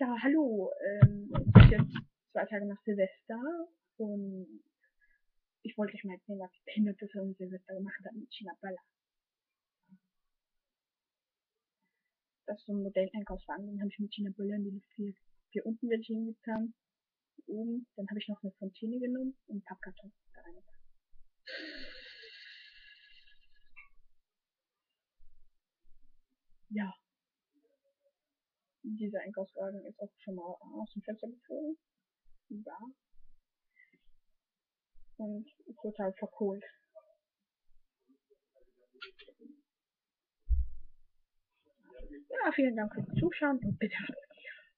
Ja, hallo. Ähm, es ist jetzt zwei Tage nach Silvester und ich wollte euch mal erzählen, was ich Behindertes an Silvester gemacht habe mit China Balla. Das ist so ein Modell-Einkaufswagen, den habe ich mit China Balla in die Luft hier, hier unten wird hingetan. Oben, dann habe ich noch eine Fontäne genommen und einen Pappkarton da reingepackt. Ja. Dieser Einkaufswagen ist auch schon mal aus dem Fenster geflogen. Ja. Und total verkohlt. Ja, vielen Dank fürs Zuschauen und bitte